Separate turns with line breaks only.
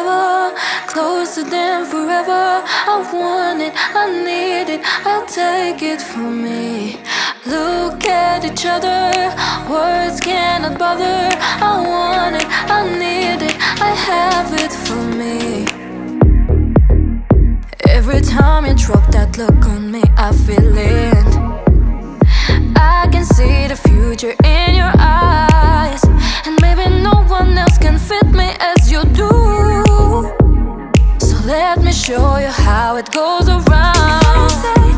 ever, closer than forever. I want it, I need it, I'll take it from me. Look at each other, words cannot bother. I want it, I need it, I have it for me. Every time you drop that look on me, I feel it. I can see the future in your eyes, and maybe no one else can fit me as you do. Let me show you how it goes around.